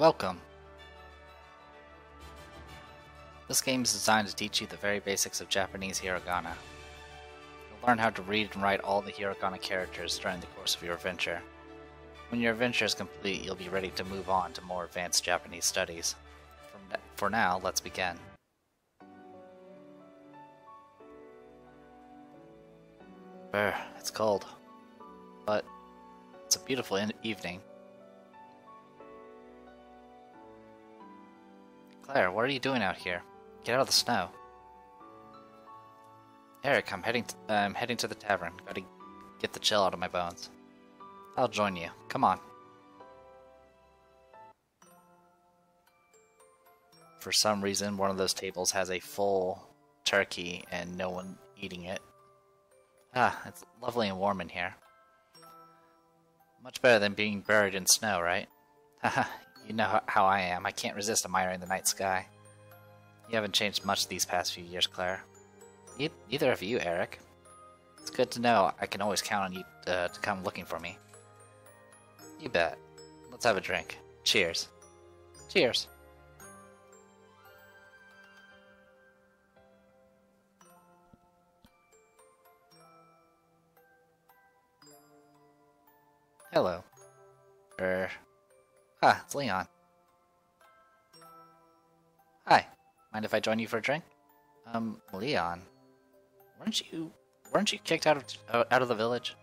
Welcome! This game is designed to teach you the very basics of Japanese hiragana. You'll learn how to read and write all the hiragana characters during the course of your adventure. When your adventure is complete, you'll be ready to move on to more advanced Japanese studies. For now, let's begin. Brr, it's cold. But it's a beautiful evening. Claire, what are you doing out here? Get out of the snow. Eric, I'm heading. To, uh, I'm heading to the tavern. Gotta get the chill out of my bones. I'll join you. Come on. For some reason, one of those tables has a full turkey and no one eating it. Ah, it's lovely and warm in here. Much better than being buried in snow, right? Haha, you know how I am. I can't resist admiring the night sky. You haven't changed much these past few years, Claire. Neither of you, Eric. It's good to know I can always count on you uh, to come looking for me. You bet. Let's have a drink. Cheers. Cheers. Hello. Er. Ah, it's Leon. Hi. Mind if I join you for a drink? Um, Leon. Weren't you weren't you kicked out of out of the village?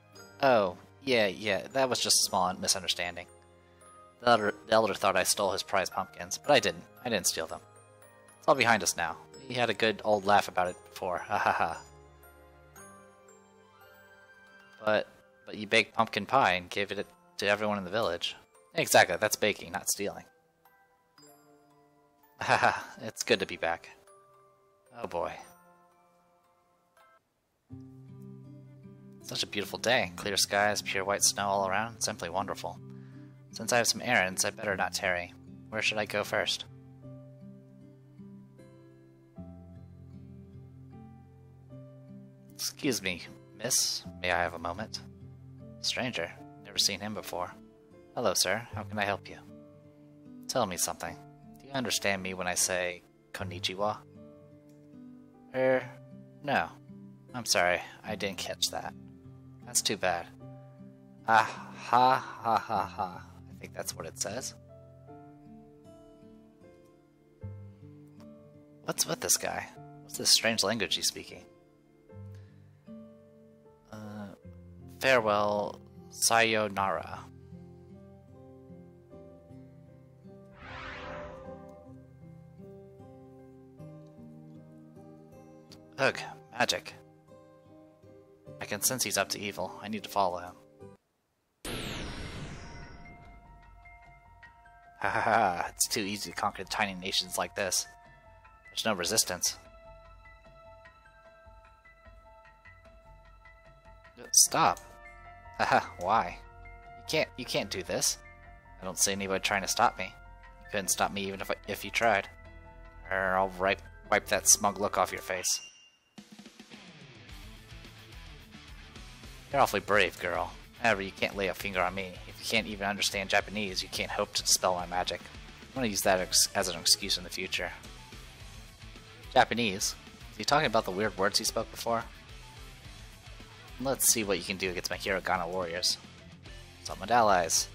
Oh, yeah, yeah. That was just a small misunderstanding. The elder, the elder thought I stole his prize pumpkins, but I didn't. I didn't steal them. It's all behind us now. We had a good old laugh about it before. Ha ha ha. But but you baked pumpkin pie and gave it to everyone in the village. Exactly, that's baking, not stealing. Haha, it's good to be back. Oh boy. Such a beautiful day. Clear skies, pure white snow all around. Simply wonderful. Since I have some errands, I better not tarry. Where should I go first? Excuse me, miss. May I have a moment? Stranger. Never seen him before. Hello, sir. How can I help you? Tell me something. Do you understand me when I say konnichiwa? Er, no. I'm sorry. I didn't catch that. That's too bad. Ah, ha, ha, ha, ha. I think that's what it says. What's with this guy? What's this strange language he's speaking? Uh, farewell, sayonara. Ugh, magic. I can sense he's up to evil. I need to follow him. Ha ha ha, it's too easy to conquer tiny nations like this. There's no resistance. Stop. Haha, why? You can't you can't do this. I don't see anybody trying to stop me. You couldn't stop me even if I, if you tried. Or I'll wipe, wipe that smug look off your face. You're awfully brave, girl. However, you can't lay a finger on me. If you can't even understand Japanese, you can't hope to dispel my magic. I'm gonna use that as an excuse in the future. Japanese? Is he talking about the weird words he spoke before? Let's see what you can do against my Hiragana warriors. Summoned allies.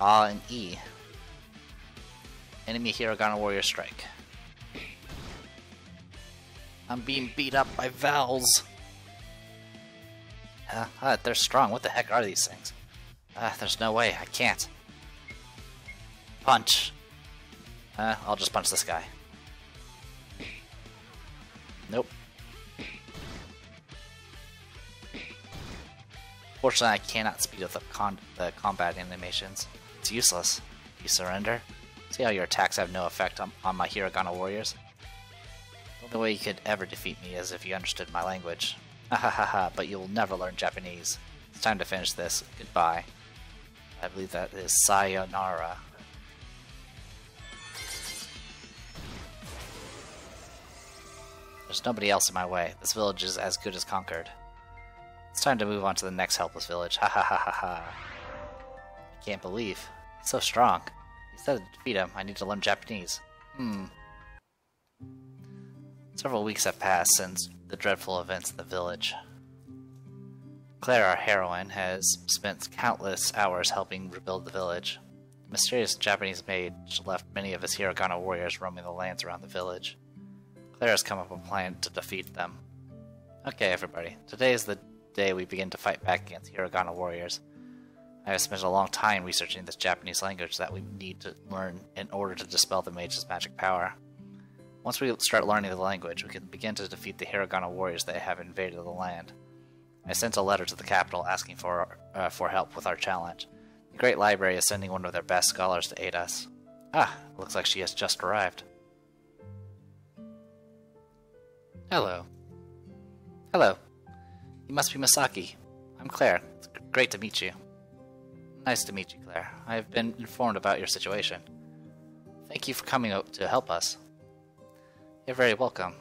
Ah and E. Enemy Hiragana warrior strike. I'm being beat up by vowels. Uh, uh, they're strong. What the heck are these things? Uh, there's no way. I can't. Punch. Uh, I'll just punch this guy. Nope. Fortunately, I cannot speed up the, the combat animations. It's useless. You surrender? See how your attacks have no effect on, on my Hiragana warriors? The only way you could ever defeat me is if you understood my language. Ha! Ha ha, but you'll never learn Japanese. It's time to finish this. Goodbye. I believe that is sayonara. There's nobody else in my way. This village is as good as conquered. It's time to move on to the next helpless village. Ha ha ha ha ha. I can't believe. He's so strong. Instead of defeat him, I need to learn Japanese. Hmm. Several weeks have passed since the dreadful events in the village. Claire, our heroine, has spent countless hours helping rebuild the village. The mysterious Japanese mage left many of his Hiragana warriors roaming the lands around the village. Claire has come up with a plan to defeat them. Okay, everybody, today is the day we begin to fight back against Hiragana warriors. I have spent a long time researching this Japanese language that we need to learn in order to dispel the mage's magic power. Once we start learning the language, we can begin to defeat the Hiragana warriors that have invaded the land. I sent a letter to the capital asking for uh, for help with our challenge. The Great Library is sending one of their best scholars to aid us. Ah, looks like she has just arrived. Hello. Hello. You must be Misaki. I'm Claire. It's great to meet you. Nice to meet you, Claire. I have been informed about your situation. Thank you for coming to help us. You're very welcome.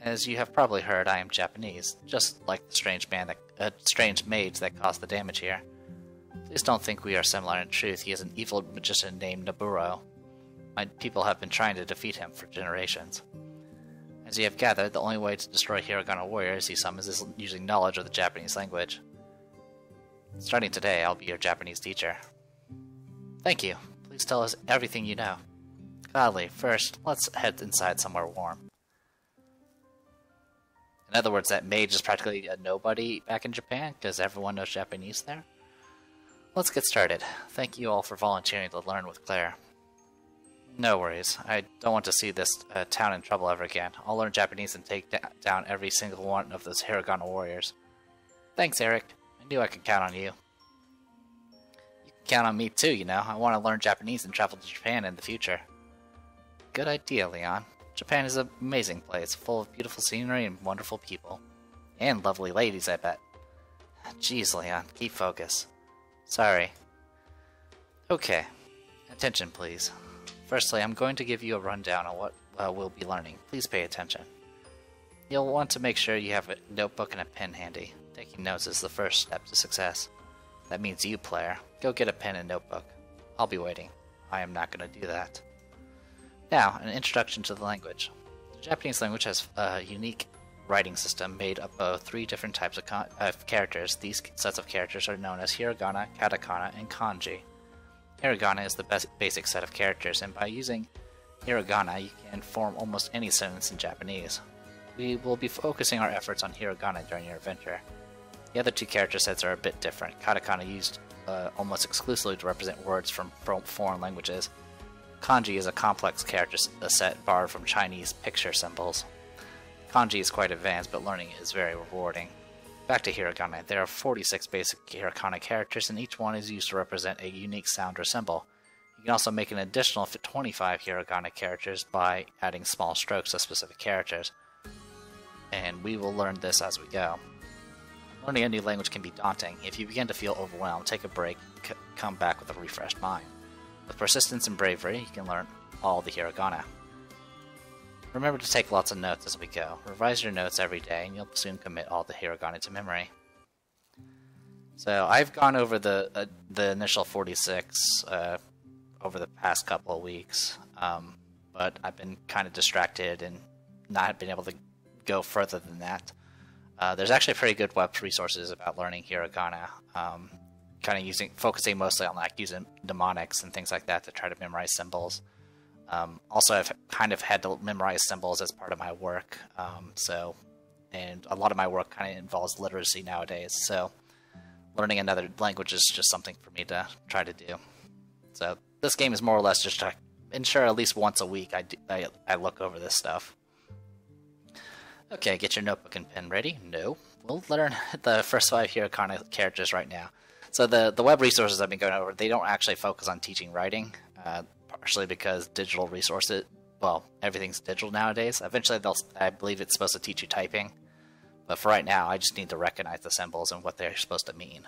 As you have probably heard, I am Japanese, just like the strange man that uh, strange mage that caused the damage here. Please don't think we are similar in truth. He is an evil magician named Naburo. My people have been trying to defeat him for generations. As you have gathered, the only way to destroy Hiragana warriors he summons is using knowledge of the Japanese language. Starting today, I'll be your Japanese teacher. Thank you. Please tell us everything you know. Gladly. First, let's head inside somewhere warm. In other words, that mage is practically a nobody back in Japan because everyone knows Japanese there. Let's get started. Thank you all for volunteering to learn with Claire. No worries. I don't want to see this uh, town in trouble ever again. I'll learn Japanese and take down every single one of those Hiragana warriors. Thanks, Eric. I knew I could count on you. You can count on me too, you know. I want to learn Japanese and travel to Japan in the future. Good idea, Leon. Japan is an amazing place, full of beautiful scenery and wonderful people. And lovely ladies, I bet. Jeez, Leon, keep focus. Sorry. Okay. Attention, please. Firstly, I'm going to give you a rundown on what uh, we'll be learning. Please pay attention. You'll want to make sure you have a notebook and a pen handy. Taking notes is the first step to success. That means you, player. Go get a pen and notebook. I'll be waiting. I am not going to do that. Now, an introduction to the language. The Japanese language has a unique writing system made up of three different types of, of, characters. These sets of characters are known as hiragana, katakana, and kanji. Hiragana is the best basic set of characters, and by using hiragana, you can form almost any sentence in Japanese. We will be focusing our efforts on hiragana during your adventure. The other two character sets are a bit different. Katakana used uh, almost exclusively to represent words from foreign languages, Kanji is a complex character set borrowed from Chinese picture symbols. Kanji is quite advanced, but learning is very rewarding. Back to hiragana, there are 46 basic hiragana characters, and each one is used to represent a unique sound or symbol. You can also make an additional 25 hiragana characters by adding small strokes to specific characters. And we will learn this as we go. Learning a new language can be daunting. If you begin to feel overwhelmed, take a break, come back with a refreshed mind. With persistence and bravery, you can learn all the hiragana. Remember to take lots of notes as we go. Revise your notes every day, and you'll soon commit all the hiragana to memory. So I've gone over the uh, the initial 46 uh, over the past couple of weeks, um, but I've been kind of distracted and not been able to go further than that. Uh, there's actually pretty good web resources about learning hiragana. Um, kind of using focusing mostly on like using mnemonics and things like that to try to memorize symbols. Um, also, I've kind of had to memorize symbols as part of my work. Um, so, and a lot of my work kind of involves literacy nowadays. So, learning another language is just something for me to try to do. So, this game is more or less just to ensure at least once a week I, do, I, I look over this stuff. Okay, get your notebook and pen ready. No, we'll learn the first five hiragana characters right now. So the the web resources I've been going over, they don't actually focus on teaching writing, uh, partially because digital resources, well, everything's digital nowadays. Eventually, they'll, I believe it's supposed to teach you typing, but for right now, I just need to recognize the symbols and what they're supposed to mean.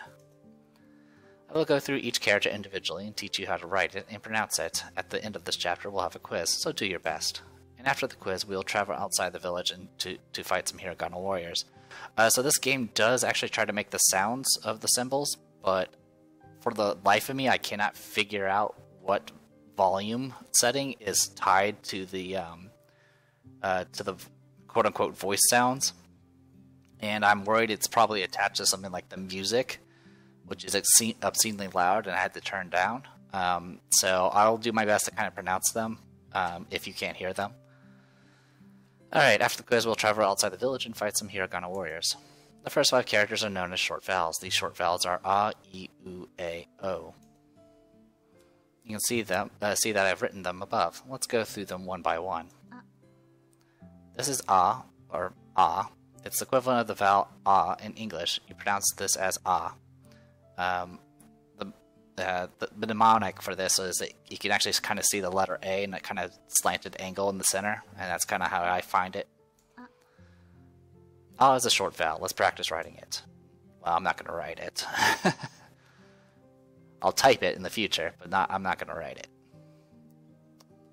I will go through each character individually and teach you how to write it and pronounce it. At the end of this chapter, we'll have a quiz, so do your best. And after the quiz, we'll travel outside the village and to, to fight some Hiragana warriors. Uh, so this game does actually try to make the sounds of the symbols, but for the life of me, I cannot figure out what volume setting is tied to the um, uh, to the quote unquote voice sounds, and I'm worried it's probably attached to something like the music, which is obscene obscenely loud, and I had to turn down. Um, so I'll do my best to kind of pronounce them um, if you can't hear them. Alright, after the quiz, we'll travel outside the village and fight some Hiragana warriors. The first five characters are known as short vowels. These short vowels are A, E, U, A, O. You can see them. Uh, see that I've written them above. Let's go through them one by one. This is A, or A. It's the equivalent of the vowel A in English. You pronounce this as A. Um, uh, the, the, mnemonic for this is that you can actually kind of see the letter A and a kind of slanted angle in the center, and that's kind of how I find it. Oh, it's a short vowel. Let's practice writing it. Well, I'm not going to write it. I'll type it in the future, but not. I'm not going to write it.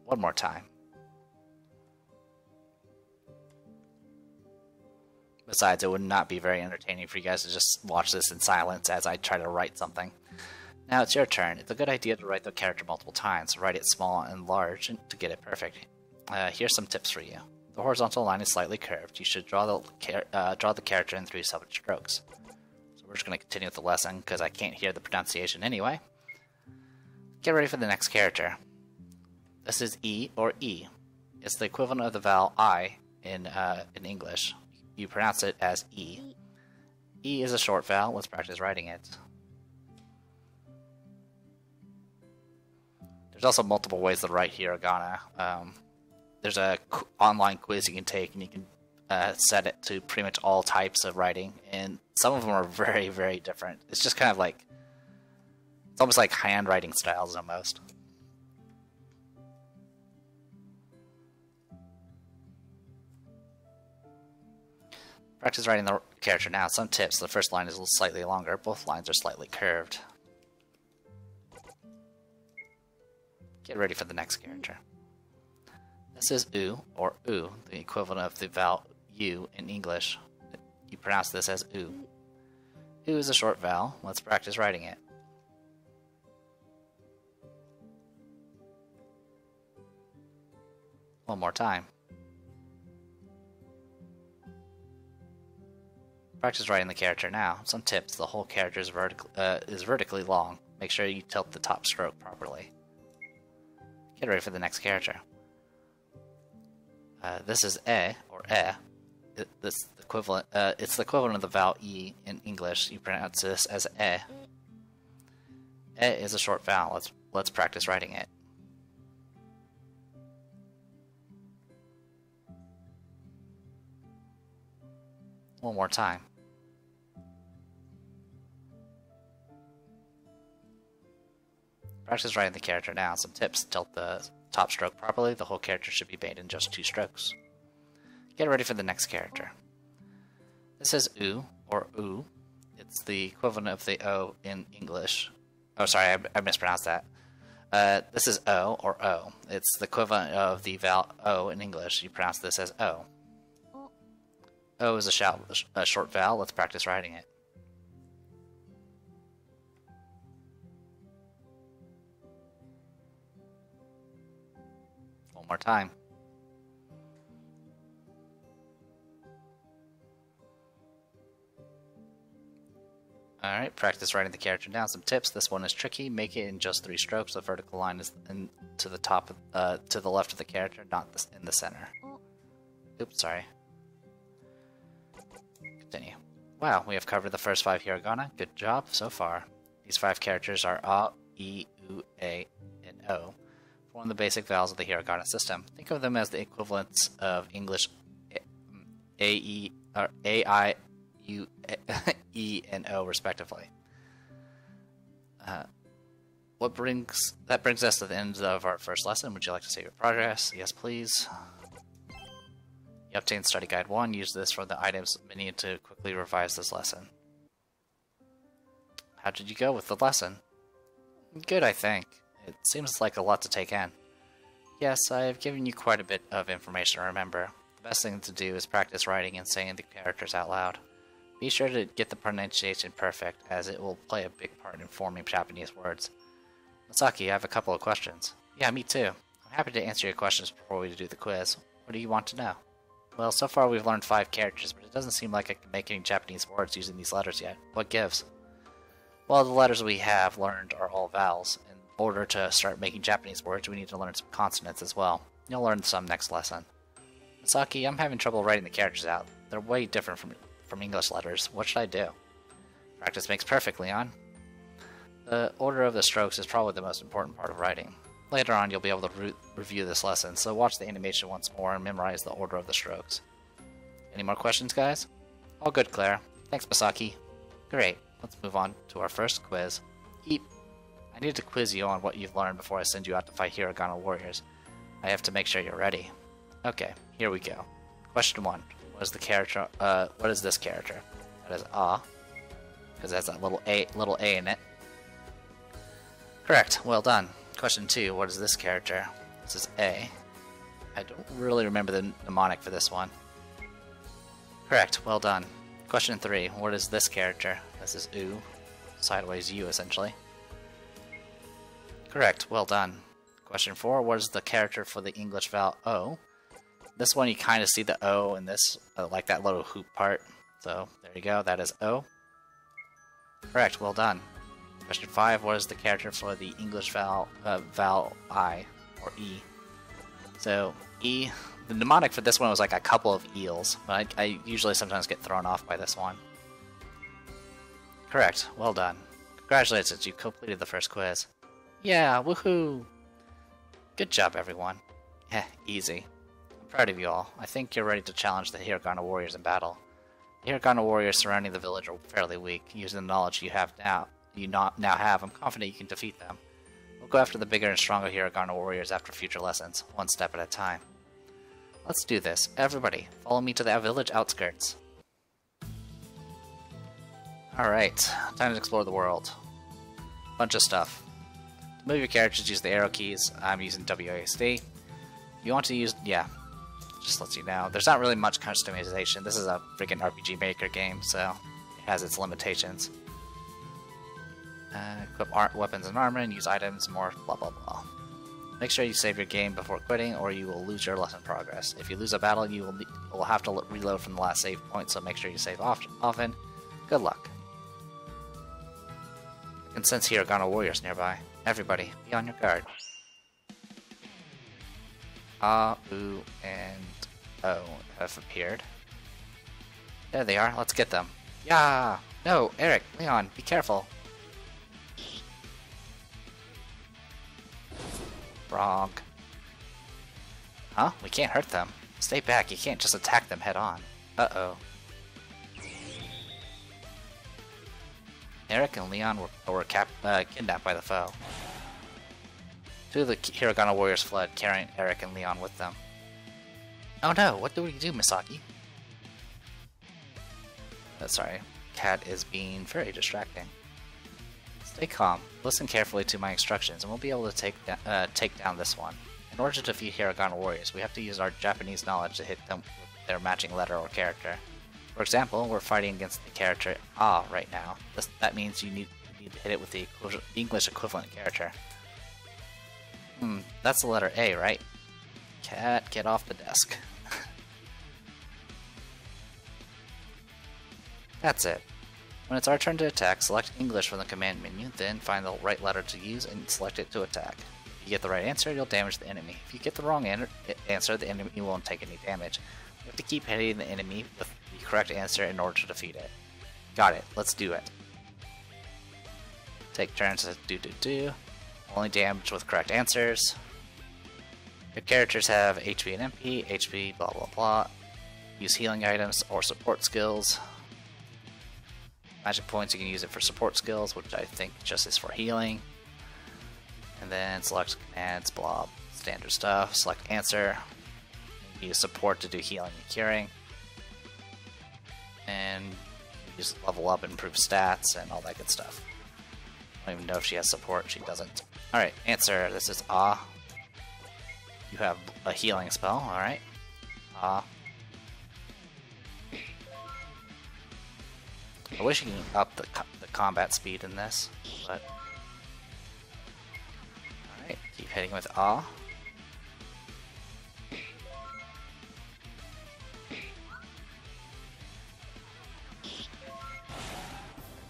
One more time. Besides, it would not be very entertaining for you guys to just watch this in silence as I try to write something. Now it's your turn. It's a good idea to write the character multiple times. Write it small and large to get it perfect. Uh, here's some tips for you. The horizontal line is slightly curved. You should draw the uh, draw the character in three separate strokes. So we're just going to continue with the lesson because I can't hear the pronunciation anyway. Get ready for the next character. This is E or E. It's the equivalent of the vowel I in uh, in English. You pronounce it as E. E is a short vowel. Let's practice writing it. There's also multiple ways to write hiragana. Um, there's a online quiz you can take, and you can uh, set it to pretty much all types of writing, and some of them are very, very different. It's just kind of like it's almost like handwriting styles almost. Practice writing the character now. Some tips. The first line is a little slightly longer. Both lines are slightly curved. Get ready for the next character. This is U, or U, the equivalent of the vowel U in English. You pronounce this as U. U is a short vowel. Let's practice writing it. One more time. Practice writing the character now. Some tips. The whole character is, vertic uh, is vertically long. Make sure you tilt the top stroke properly. Get ready for the next character. Uh, this is e or e. It, this equivalent. Uh, it's the equivalent of the vowel e in English. You pronounce this as e. E is a short vowel. Let's let's practice writing it. One more time. Practice writing the character now. Some tips. to Tilt the top stroke properly. The whole character should be made in just two strokes. Get ready for the next character. This is U, or U. It's the equivalent of the O in English. Oh, sorry, I, I mispronounced that. Uh, this is O, or O. It's the equivalent of the vowel O in English. You pronounce this as O. O is a, shout, a short vowel. Let's practice writing it. More time. Alright, practice writing the character down. Some tips. This one is tricky. Make it in just three strokes. The vertical line is in, to the top, uh, to the left of the character, not in the center. Oops, sorry. Continue. Wow, we have covered the first five hiragana. Good job so far. These five characters are A, E, U, the basic vowels of the hiragana system. Think of them as the equivalents of English A, E, or A, I, U, E, and O, respectively. Uh, what brings that brings us to the end of our first lesson. Would you like to save your progress? Yes, please. You obtained Study Guide 1. Use this for the items menu to quickly revise this lesson. How did you go with the lesson? Good, I think. It seems like a lot to take in. Yes, I have given you quite a bit of information remember. The best thing to do is practice writing and saying the characters out loud. Be sure to get the pronunciation perfect, as it will play a big part in forming Japanese words. Misaki, I have a couple of questions. Yeah, me too. I'm happy to answer your questions before we do the quiz. What do you want to know? Well, so far we've learned five characters, but it doesn't seem like I can make any Japanese words using these letters yet. What gives? Well, the letters we have learned are all vowels. Order to start making Japanese words, we need to learn some consonants as well. You'll learn some next lesson. Misaki, I'm having trouble writing the characters out. They're way different from, from English letters. What should I do? Practice makes perfect, Leon. The order of the strokes is probably the most important part of writing. Later on, you'll be able to re review this lesson, so watch the animation once more and memorize the order of the strokes. Any more questions, guys? All good, Claire. Thanks, Misaki. Great. Let's move on to our first quiz. Eep. I need to quiz you on what you've learned before I send you out to fight Hiragana warriors. I have to make sure you're ready. Okay, here we go. Question one. What is the character? Uh, what is this character? That is Ah, because it has that little A, little A in it. Correct. Well done. Question two. What is this character? This is A. I don't really remember the mnemonic for this one. Correct. Well done. Question three. What is this character? This is U. Sideways U, essentially. Correct. Well done. Question four. What is the character for the English vowel O? This one you kind of see the O in this, uh, like that little hoop part. So there you go. That is O. Correct. Well done. Question 5, what is the character for the English vowel, uh, vowel I, or E? So, E, the mnemonic for this one was like a couple of eels, but I, I usually sometimes get thrown off by this one. Correct, well done. Congratulations, you completed the first quiz. Yeah, woohoo! Good job, everyone. Heh, easy. I'm proud of you all. I think you're ready to challenge the Hiragana warriors in battle. The Hiragana warriors surrounding the village are fairly weak. Using the knowledge you have now, you not now have, I'm confident you can defeat them. We'll go after the bigger and stronger Hiragana warriors after future lessons, one step at a time. Let's do this. Everybody, follow me to the village outskirts. Alright, time to explore the world. Bunch of stuff. Move your characters, use the arrow keys. I'm using WASD. You want to use, yeah, just lets you know. There's not really much customization. This is a freaking RPG Maker game, so it has its limitations. Uh, equip art, weapons and armor, and use items, more blah blah blah. Make sure you save your game before quitting, or you will lose your lesson progress. If you lose a battle, you will, will have to reload from the last save point, so make sure you save often. Good luck. I can sense Hiragana warriors nearby. Everybody, be on your guard. Ah, U, and O have appeared. There they are, let's get them. Yeah! No, Eric, Leon, be careful. Wrong. Huh? We can't hurt them. Stay back, you can't just attack them head on. Uh-oh. Eric and Leon were, were cap uh, kidnapped by the foe. Two of the Hiragana warriors fled, carrying Eric and Leon with them. Oh no, what do we do, Misaki? Uh, sorry, Cat is being very distracting. Stay calm, listen carefully to my instructions, and we'll be able to take, uh, take down this one. In order to defeat Hiragana warriors, we have to use our Japanese knowledge to hit them with their matching letter or character. For example, we're fighting against the character Ah right now. This, that means you need, you need to hit it with the English equivalent character. Hmm, that's the letter A, right? Cat, get off the desk. that's it. When it's our turn to attack, select English from the command menu, then find the right letter to use and select it to attack. If you get the right answer, you'll damage the enemy. If you get the wrong an answer, the enemy won't take any damage. You have to keep hitting the enemy with correct answer in order to defeat it. Got it, let's do it. Take turns to do do do. Only damage with correct answers. Your characters have HP and MP, HP, blah blah blah. Use healing items or support skills. Magic points, you can use it for support skills, which I think just is for healing. And then select commands, blah, standard stuff. Select answer. Use support to do healing and curing. And use level up, improve stats, and all that good stuff. I don't even know if she has support, she doesn't. Alright, answer. This is Ah. You have a healing spell, alright. Ah. I wish you can up the, co the combat speed in this, but... Alright, keep hitting with awe.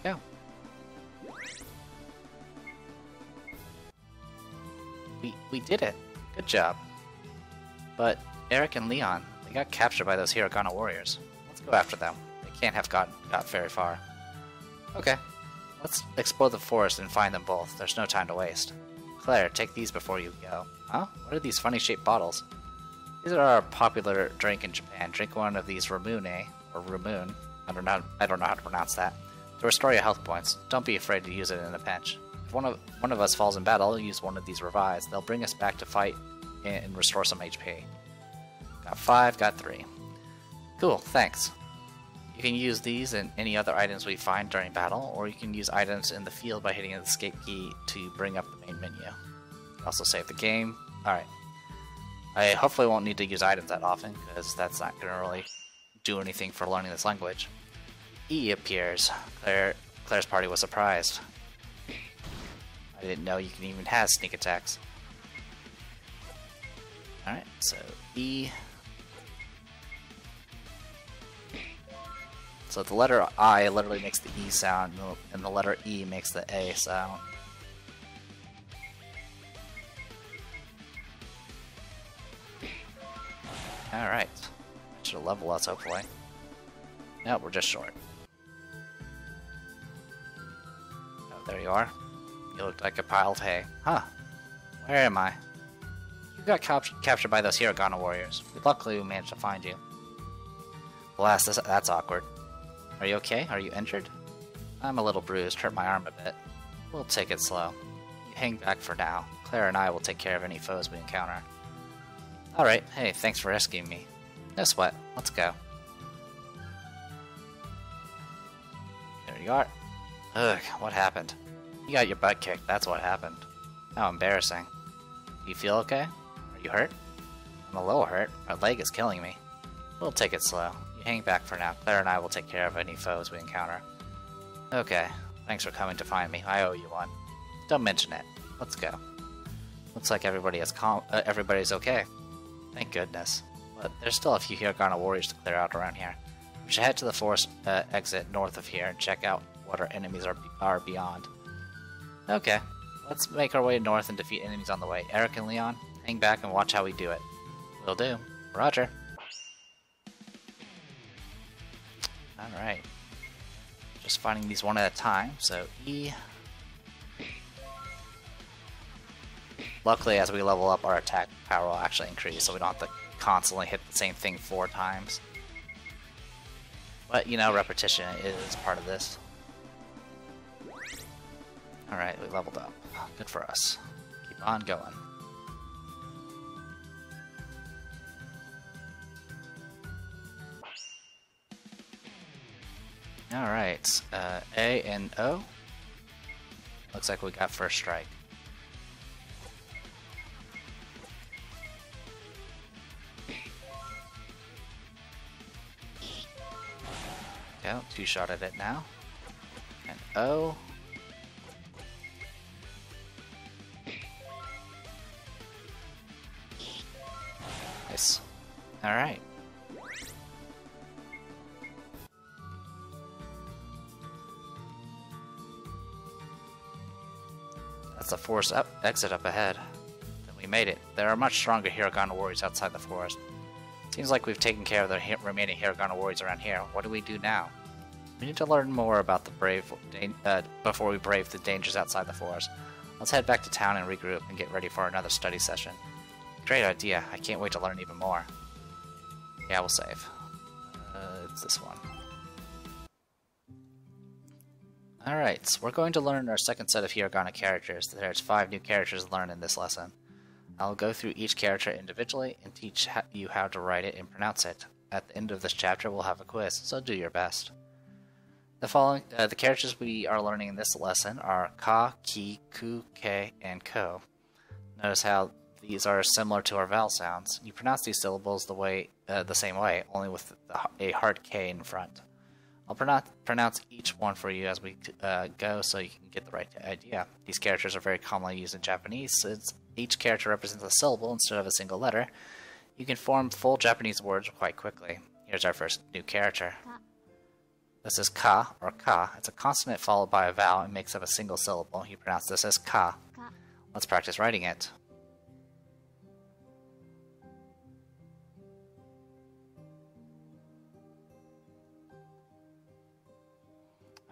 Go. We we did it. Good job. But Eric and Leon, they got captured by those Hiragana warriors. Let's go after them. They can't have got got very far. Okay. Let's explore the forest and find them both. There's no time to waste. Claire, take these before you go. Huh? What are these funny shaped bottles? These are a popular drink in Japan. Drink one of these Ramune, or Ramoon, I don't know I don't know how to pronounce that. To restore your health points. Don't be afraid to use it in a pinch. If one of one of us falls in battle, use one of these revives. They'll bring us back to fight and restore some HP. Got five, got three. Cool, thanks. You can use these and any other items we find during battle, or you can use items in the field by hitting the escape key to bring up the main menu. Also save the game. Alright. I hopefully won't need to use items that often, because that's not going to really do anything for learning this language. E appears. Claire, Claire's party was surprised. I didn't know you can even have sneak attacks. Alright, so E So the letter I literally makes the E sound, and the letter E makes the A sound. Alright. Should level us, hopefully. No, we're just short. There you are. You look like a pile of hay. Huh. Where am I? You got cap captured by those Hiragana warriors. Luckily, we managed to find you. Alas, this, that's awkward. Are you okay? Are you injured? I'm a little bruised, hurt my arm a bit. We'll take it slow. You hang back for now. Claire and I will take care of any foes we encounter. Alright, hey, thanks for rescuing me. No sweat, let's go. There you are. Ugh, what happened? You got your butt kicked, that's what happened. How embarrassing. You feel okay? Are you hurt? I'm a little hurt. My leg is killing me. We'll take it slow. You hang back for now. Claire and I will take care of any foes we encounter. Okay. Thanks for coming to find me. I owe you one. Don't mention it. Let's go. Looks like everybody is calm. Uh, everybody's okay. Thank goodness. But there's still a few Hiragana warriors to clear out around here. We should head to the forest uh, exit north of here and check out what our enemies are, are beyond. Okay. Let's make our way north and defeat enemies on the way. Eric and Leon, hang back and watch how we do it. Will do. Roger. Alright. Just finding these one at a time, so E. Luckily, as we level up, our attack power will actually increase, so we don't have to constantly hit the same thing four times. But, you know, repetition is part of this. Alright, we leveled up. Good for us. Keep on going. Alright, uh, A and O. Looks like we got first strike. Go, two shot at it now. And O. Alright. That's the forest up exit up ahead. Then we made it. There are much stronger Hiragana warriors outside the forest. Seems like we've taken care of the remaining Hiragana warriors around here. What do we do now? We need to learn more about the brave uh, before we brave the dangers outside the forest. Let's head back to town and regroup and get ready for another study session. Great idea. I can't wait to learn even more. Yeah, we'll save. Uh, it's this one. Alright, so we're going to learn our second set of Hiragana characters. There's five new characters to learn in this lesson. I'll go through each character individually and teach you how to write it and pronounce it. At the end of this chapter, we'll have a quiz, so do your best. The following, uh, the characters we are learning in this lesson are Ka, Ki, Ku, Ke, and Ko. Notice how these are similar to our vowel sounds. You pronounce these syllables the way, uh, the same way, only with a hard K in front. I'll pronounce, pronounce each one for you as we uh, go so you can get the right idea. These characters are very commonly used in Japanese since each character represents a syllable instead of a single letter. You can form full Japanese words quite quickly. Here's our first new character. This is ka, or ka. It's a consonant followed by a vowel and makes up a single syllable. You pronounce this as ka. Let's practice writing it.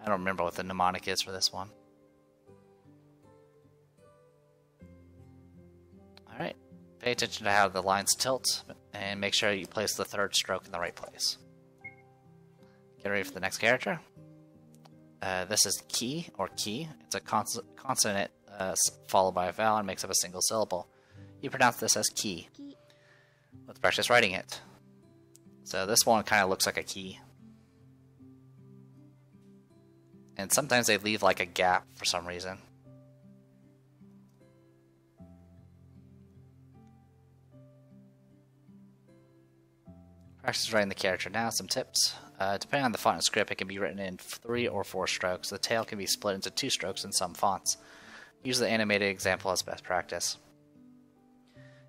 I don't remember what the mnemonic is for this one. Alright, pay attention to how the lines tilt, and make sure you place the third stroke in the right place. Get ready for the next character. Uh, this is key, or key. It's a cons consonant uh, followed by a vowel and makes up a single syllable. You pronounce this as key. Let's practice writing it. So this one kind of looks like a key. And sometimes they leave like a gap for some reason. Practice writing the character now, some tips. Uh, depending on the font and script, it can be written in three or four strokes. The tail can be split into two strokes in some fonts. Use the animated example as best practice.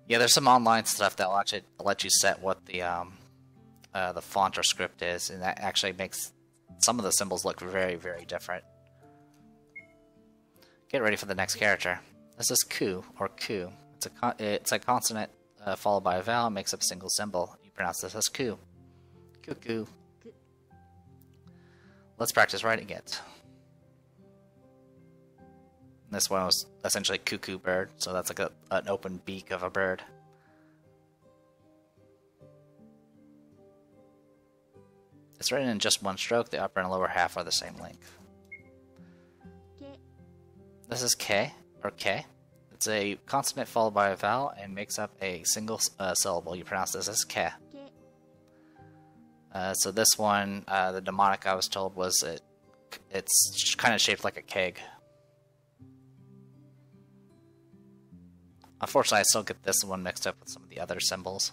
Yeah, there's some online stuff that will actually let you set what the um, uh, the font or script is, and that actually makes some of the symbols look very, very different. Get ready for the next character. This is ku, or ku. It's a, it's a consonant uh, followed by a vowel makes up a single symbol. You pronounce this as ku. Cuckoo. Let's practice writing it. This one was essentially cuckoo bird, so that's like a, an open beak of a bird. It's written in just one stroke, the upper and lower half are the same length. This is K, or K. It's a consonant followed by a vowel and makes up a single uh, syllable. You pronounce this as K. Uh, so this one, uh, the mnemonic I was told was it, it's kind of shaped like a keg. Unfortunately, I still get this one mixed up with some of the other symbols.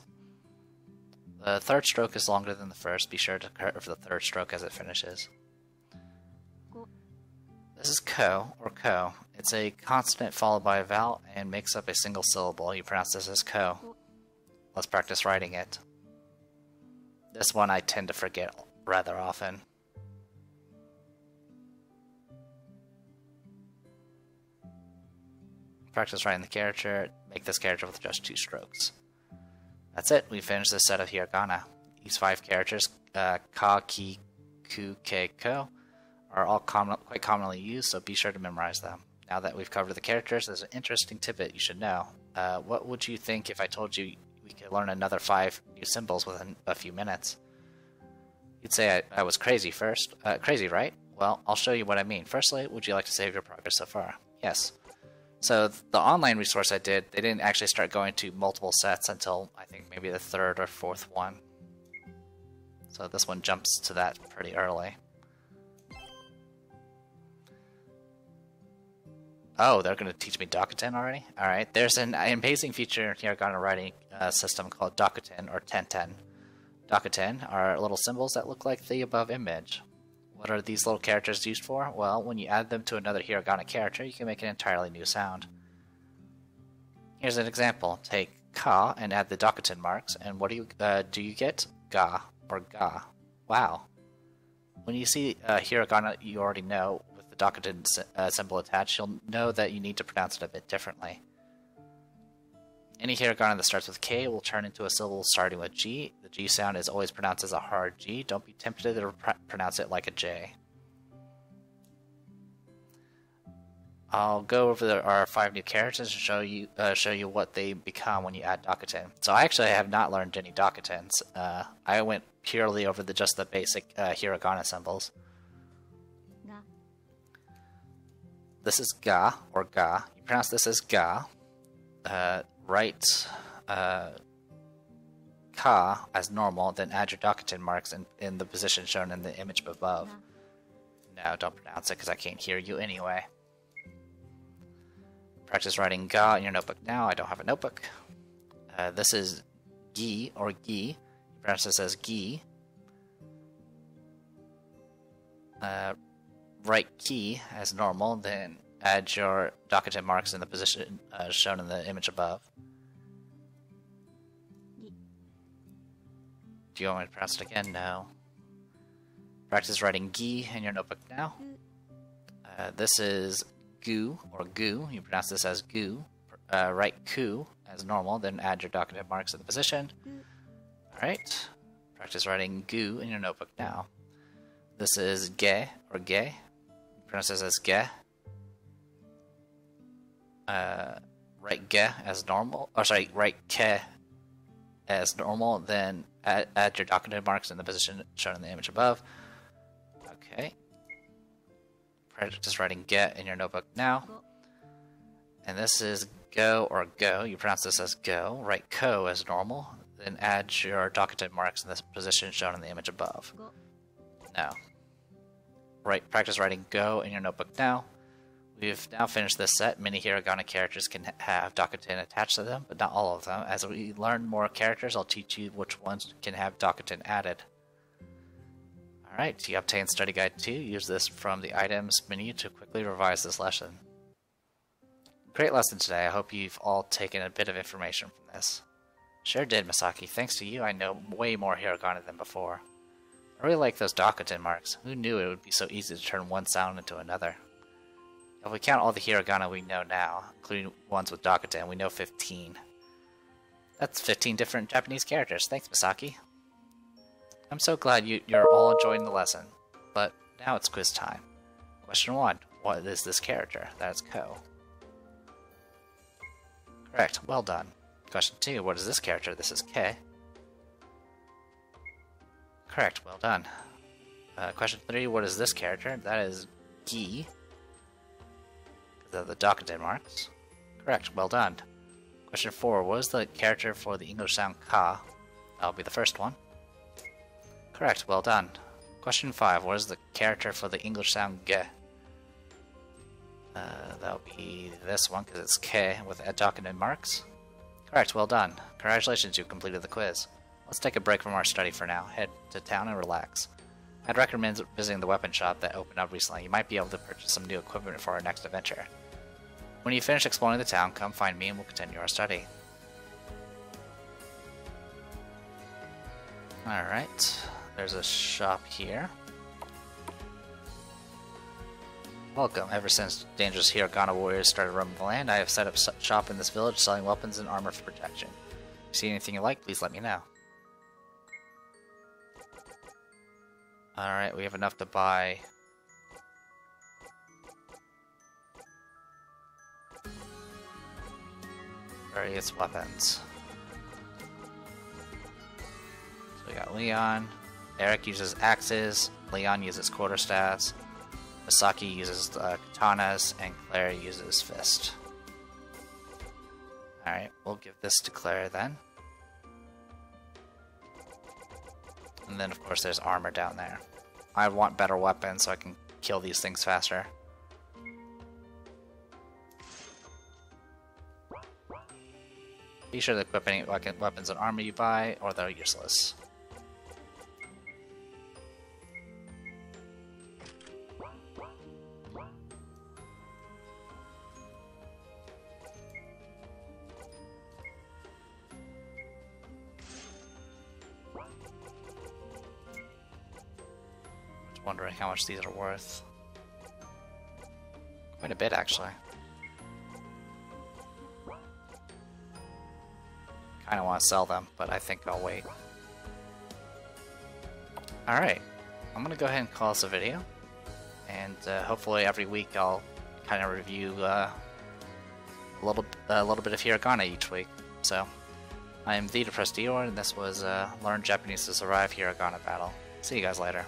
The third stroke is longer than the first. Be sure to curve the third stroke as it finishes. This is ko, or ko. It's a consonant followed by a vowel and makes up a single syllable. You pronounce this as ko. Let's practice writing it. This one I tend to forget rather often. Practice writing the character, make this character with just two strokes. That's it, we finished this set of hiragana. These five characters, uh, ka, ki, ku, ke, ko, are all quite commonly used, so be sure to memorize them. Now that we've covered the characters, there's an interesting tidbit you should know. Uh, what would you think if I told you we could learn another five new symbols within a few minutes? You'd say I, I was crazy first. Uh, crazy, right? Well, I'll show you what I mean. Firstly, would you like to save your progress so far? Yes. So the online resource I did, they didn't actually start going to multiple sets until I think maybe the third or fourth one. So this one jumps to that pretty early. Oh, they're going to teach me Dokuten already? Alright, there's an amazing feature in Hiragana writing uh, system called Dokuten or Tenten. Dokuten are little symbols that look like the above image. What are these little characters used for? Well, when you add them to another hiragana character, you can make an entirely new sound. Here's an example. Take ka and add the Dokuten marks, and what do you uh, do you get? Ga or ga. Wow. When you see uh, hiragana you already know with the Dokuten uh, symbol attached, you'll know that you need to pronounce it a bit differently. Any hiragana that starts with K will turn into a syllable starting with G. The G sound is always pronounced as a hard G. Don't be tempted to pronounce it like a J. I'll go over the, our five new characters and show you uh, show you what they become when you add Dokuten. So I actually have not learned any Dokutens. Uh, I went purely over the just the basic uh, hiragana symbols. Ga. This is ga or ga. You pronounce this as ga. Uh, write uh, ka as normal, then add your Dokuten marks in, in the position shown in the image above. No, don't pronounce it because I can't hear you anyway. Practice writing ga in your notebook now. I don't have a notebook. Uh, this is gi or gi. You pronounce this as gi. uh, right key as normal, then add your Dokuten marks in the position uh, shown in the image above. Do you want me to pronounce it again? No. Practice writing gi in your notebook now. Uh, this is gu, or gu. You pronounce this as gu. Uh, write ku as normal, then add your Dakuten marks in the position. Alright. Practice writing gu in your notebook now. This is ge, or ge. You pronounce this as ge. Uh, write ge as normal, or sorry, write ke as normal, then add, add your Dakuten marks in the position shown in the image above. Okay. Practice writing get in your notebook now. And this is go or go. You pronounce this as go. Write ko as normal. Then add your Dakuten marks in the position shown in the image above. Now. Right, practice writing go in your notebook now. We've now finished this set. Many Hiragana characters can have Dakuten attached to them, but not all of them. As we learn more characters, I'll teach you which ones can have Dakuten added. Alright, you obtain Study Guide 2. Use this from the Items menu to quickly revise this lesson. Great lesson today. I hope you've all taken a bit of information from this. Sure did, Misaki. Thanks to you, I know way more Hiragana than before. I really like those Dakuten marks. Who knew it would be so easy to turn one sound into another? If we count all the hiragana we know now, including ones with Dakuten, we know 15. That's 15 different Japanese characters. Thanks, Misaki. I'm so glad you, you're all enjoying the lesson. But now it's quiz time. Question 1. What is this character? That is Ko. Correct. Well done. Question 2. What is this character? This is K. Correct. Well done. Uh, question 3. What is this character? That is Gi the, the Dakuten marks. Correct, well done. Question 4. What is the character for the English sound ka? That'll be the first one. Correct, well done. Question 5. What is the character for the English sound ge? Uh, that'll be this one because it's k with Dakuten marks. Correct, well done. Congratulations, you've completed the quiz. Let's take a break from our study for now. Head to town and relax. I'd recommend visiting the weapon shop that opened up recently. You might be able to purchase some new equipment for our next adventure. When you finish exploring the town, come find me and we'll continue our study. Alright, there's a shop here. Welcome. Ever since dangerous Hiragana warriors started roaming the land, I have set up shop in this village selling weapons and armor for protection. If you see anything you like, please let me know. Alright, we have enough to buy various weapons. So we got Leon. Eric uses axes. Leon uses quarterstaffs. Misaki uses uh, katanas, and Claire uses fist. Alright, we'll give this to Claire then. And then, of course, there's armor down there. I want better weapons so I can kill these things faster. Be sure to equip any weapons and armor you buy, or they're useless. How much these are worth. Quite a bit, actually. Kinda want to sell them, but I think I'll wait. Alright, I'm gonna go ahead and call this a video. And uh, hopefully every week I'll kind of review uh, a little a little bit of hiragana each week. So, I am the Depressed Eeyore, and this was uh, Learn Japanese to Survive Hiragana Battle. See you guys later.